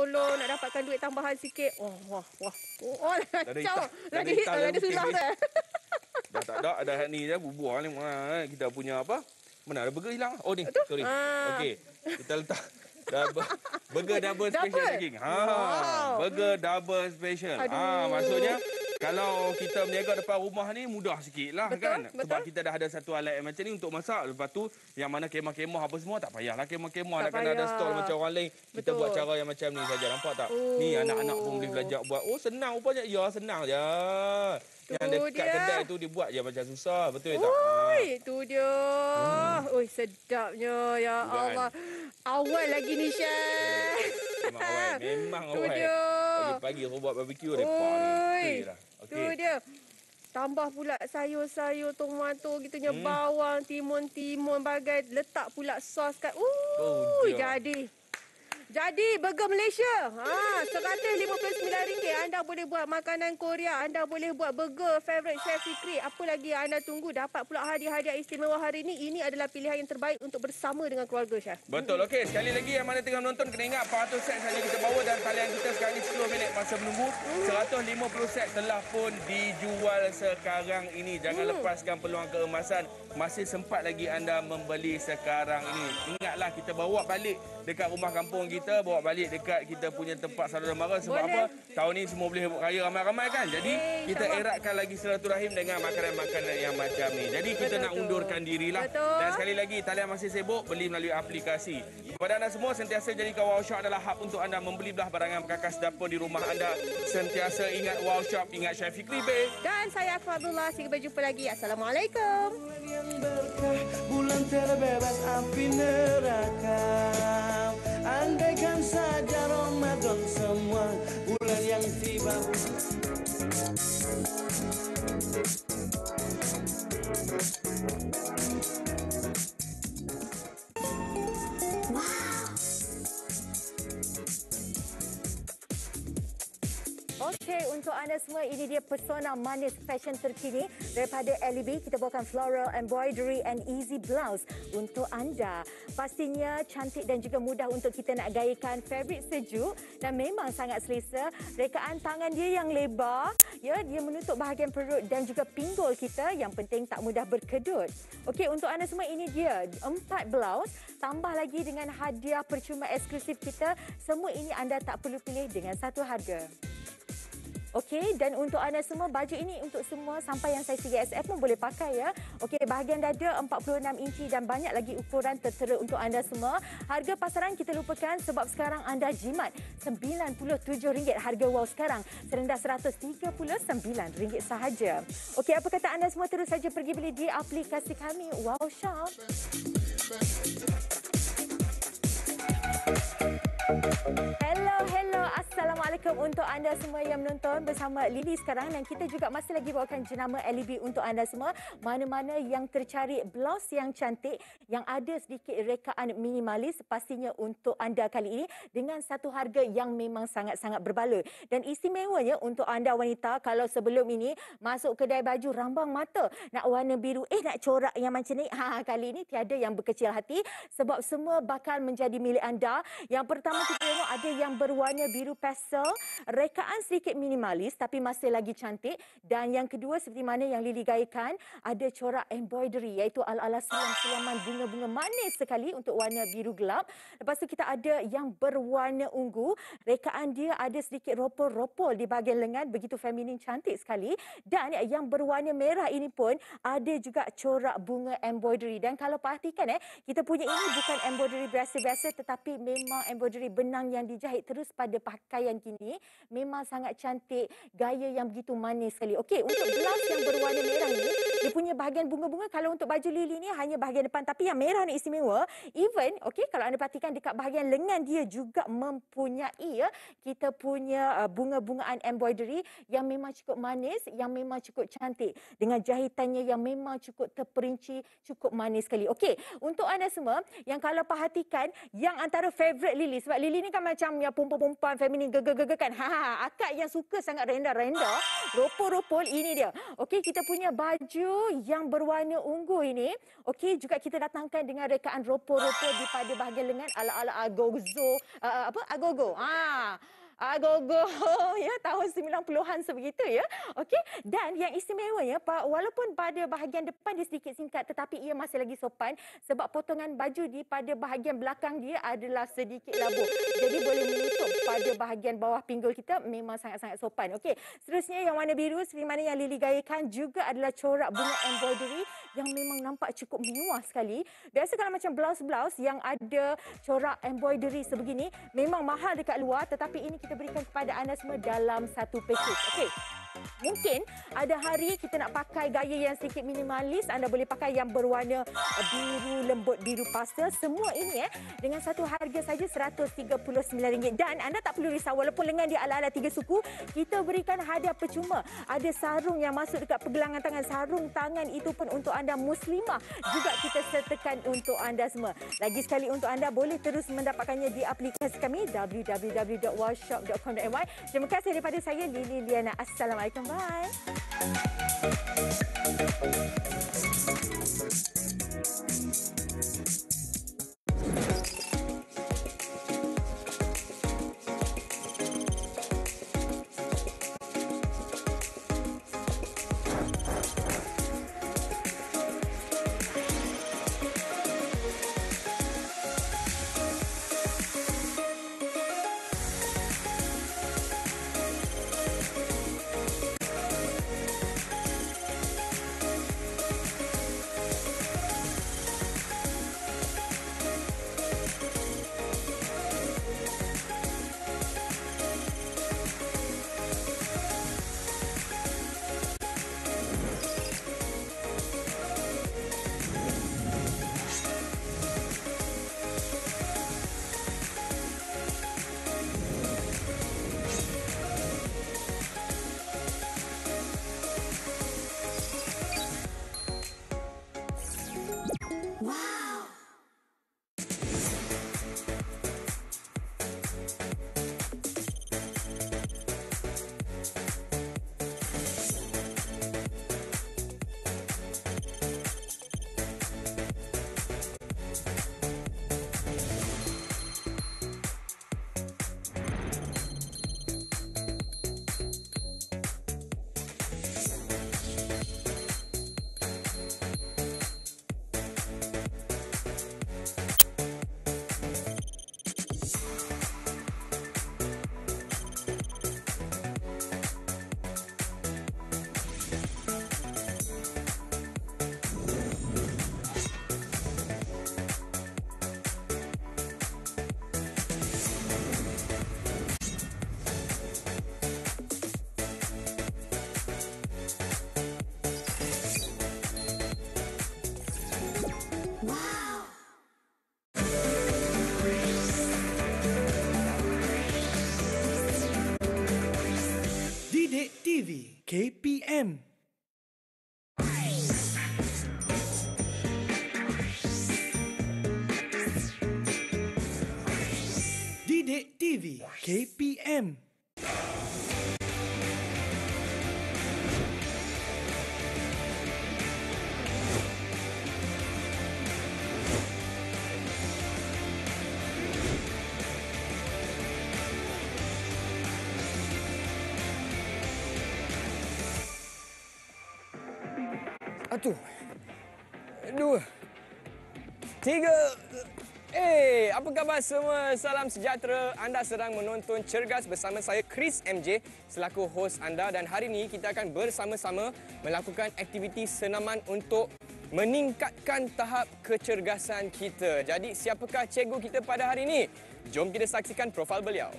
tolong nak dapatkan duit tambahan sikit. Oh, wah, wah. Oh, oh kacau. hitam. Dah ada Lagi hitam, lagi dah ada putih susah ni. dah. Dah tak ada, ada ni je bubuh ni. Mana kita punya apa? Mana ada burger hilang? Oh ni, sorry. Ah. Okey. Kita letak double, burger double special Double? daging. Ha, Wow. burger double special. Ha, Aduh. maksudnya kalau kita berniaga depan rumah ni mudah sikit lah Betul, kan. betul. Sebab kita dah ada satu alat yang macam ni untuk masak. Lepas tu yang mana kemah-kemah apa semua tak payahlah kemah-kemah. Tak kena ada payah. stall macam orang lain. Kita Betul. buat cara yang macam ni saja. Nampak tak? Ni Oh. anak-anak pun boleh belajar buat. Oh senang rupanya. Ya senang je. Yang Tu dekat dia. kedai tu dia buat je macam susah. Betul tak? Ha. Oi, tu dia. Oi, sedapnya. Ya Hmm. Dugaan. Allah. Awal lagi ni, Chef. Memang awal. Memang Tu awal. dia. Pagi-pagi aku buat barbecue depan ni. Oi. Lah. Tu dia. Tambah pula sayur-sayur tomato gitunya Hmm. bawang, timun-timun bagai letak pula sos kat. Uh, dia. jadi. Jadi burger Malaysia. Ha, RM159 anda boleh buat makanan Korea, anda boleh buat burger favorite chef Fikri. Apa lagi yang anda tunggu? Dapat pula hadiah-hadiah istimewa hari ini. Ini adalah pilihan yang terbaik untuk bersama dengan keluarga chef. Betul. Okey, sekali lagi yang mana tengah menonton kena ingat 400 set saja kita bawa dan talian kita sekarang ni 10 minit masa menunggu. 150 set telah pun dijual sekarang ini. Jangan Hmm. lepaskan peluang keemasan. Masih sempat lagi anda membeli sekarang ini. Ingatlah kita bawa balik dekat rumah kampung kita, bawa balik dekat kita punya tempat saudara mara sebab Boleh. apa? Tahun ni semua boleh raya ramai-ramai kan. Jadi Eh, kita insyaAllah. eratkan lagi silaturahim dengan makanan-makanan yang macam ni. Jadi kita Betul nak tu. undurkan dirilah. Betul. Dan sekali lagi talian masih sibuk beli melalui aplikasi. Kepada anda semua sentiasa jadikan Wow Shop adalah hub untuk anda membeli belah barangan perkakas dapur di rumah anda. Sentiasa ingat Wow Shop, ingat Chef Fikri Bey. Dan saya Abdullah. Sampai berjumpa lagi. Assalamualaikum. Bulan terbebas api neraka. Andaikan saja Ramadan semua bulan yang tiba. Untuk anda semua ini dia pesona manis fashion terkini daripada LEB. Kita bawakan floral embroidery and easy blouse untuk anda. Pastinya cantik dan juga mudah untuk kita nak gayakan fabric sejuk dan memang sangat selesa. Rekaan tangan dia yang lebar, ya, dia menutup bahagian perut dan juga pinggul kita. Yang penting tak mudah berkedut. Okey, untuk anda semua ini dia empat blouse tambah lagi dengan hadiah percuma eksklusif kita. Semua ini anda tak perlu pilih dengan satu harga. Okey, dan untuk anda semua, baju ini untuk semua sampai yang saiz 3XL pun boleh pakai ya. Okey, bahagian dada 46 inci dan banyak lagi ukuran tertera untuk anda semua. Harga pasaran kita lupakan sebab sekarang anda jimat RM97 harga wow sekarang. Serendah RM139 sahaja. Okey, apa kata anda semua terus saja pergi beli di aplikasi kami Wow Shop. Assalamualaikum untuk anda semua yang menonton bersama Lily sekarang dan kita juga masih lagi bawakan jenama LEB untuk anda semua. Mana-mana yang tercari blouse yang cantik yang ada sedikit rekaan minimalis pastinya untuk anda kali ini dengan satu harga yang memang sangat-sangat berbaloi. Dan istimewanya untuk anda wanita kalau sebelum ini masuk kedai baju rambang mata nak warna biru eh nak corak yang macam ni. Ha kali ini tiada yang berkecil hati sebab semua bakal menjadi milik anda. Yang pertama kita tengok ada yang berwarna biru pastel, rekaan sedikit minimalis tapi masih lagi cantik. Dan yang kedua seperti mana yang Lily gayakan ada corak embroidery iaitu ala-ala silam-silaman bunga-bunga manis sekali untuk warna biru gelap. Lepas tu kita ada yang berwarna ungu, rekaan dia ada sedikit ropol-ropol di bahagian lengan begitu feminin cantik sekali. Dan yang berwarna merah ini pun ada juga corak bunga embroidery. Dan kalau perhatikan eh kita punya ini bukan embroidery biasa-biasa tetapi memang embroidery benang yang dijahit terus pada pakaian kini memang sangat cantik gaya yang begitu manis sekali. Okey untuk blouse yang berwarna merah ni dia punya bahagian bunga-bunga kalau untuk baju lili ni hanya bahagian depan. Tapi yang merah ni istimewa even okey kalau anda perhatikan dekat bahagian lengan dia juga mempunyai ya kita punya uh, bunga-bungaan embroidery yang memang cukup manis yang memang cukup cantik. Dengan jahitannya yang memang cukup terperinci cukup manis sekali. Okey untuk anda semua yang kalau perhatikan yang antara favorite Lily sebab Lily ni kan macam yang perempuan-perempuan feminin gegar gegarkan. Ha, ha, ha. akak yang suka sangat renda-renda, ropol-ropol ini dia. Okey, kita punya baju yang berwarna ungu ini. Okey, juga kita datangkan dengan rekaan ropol-ropol di pada bahagian lengan ala-ala agogo, uh, apa? Agogo. Ha. Agogo ya tahun 90-an sebegitu ya. Okey dan yang istimewanya Pak walaupun pada bahagian depan dia sedikit singkat tetapi ia masih lagi sopan sebab potongan baju di pada bahagian belakang dia adalah sedikit labuh. Jadi boleh pada bahagian bawah pinggul kita memang sangat-sangat sopan. Okey seterusnya yang warna biru seperti mana yang Lily gayakan juga adalah corak bunga embroidery yang memang nampak cukup mewah sekali. Biasa kalau macam blouse-blouse yang ada corak embroidery sebegini memang mahal dekat luar tetapi ini kita berikan kepada anda semua dalam satu package. Okey. Mungkin ada hari kita nak pakai gaya yang sedikit minimalis, anda boleh pakai yang berwarna uh, biru lembut, biru pastel. Semua ini eh dengan satu harga saja RM139 dan anda tak perlu risau walaupun lengan dia ala-ala tiga suku, kita berikan hadiah percuma. Ada sarung yang masuk dekat pergelangan tangan, sarung tangan itu pun untuk anda muslimah. Juga kita sertakan untuk anda semua. Lagi sekali untuk anda boleh terus mendapatkannya di aplikasi kami www.washshop.com.my. Terima kasih daripada saya Lili Liana. Assalamualaikum. Bye. Didik KPM Didik TV KPM Satu. Dua. Tiga. Eh, apa khabar semua? Salam sejahtera. Anda sedang menonton Cergas bersama saya Chris MJ selaku hos anda dan hari ini kita akan bersama-sama melakukan aktiviti senaman untuk meningkatkan tahap kecergasan kita. Jadi, siapakah cikgu kita pada hari ini? Jom kita saksikan profil beliau.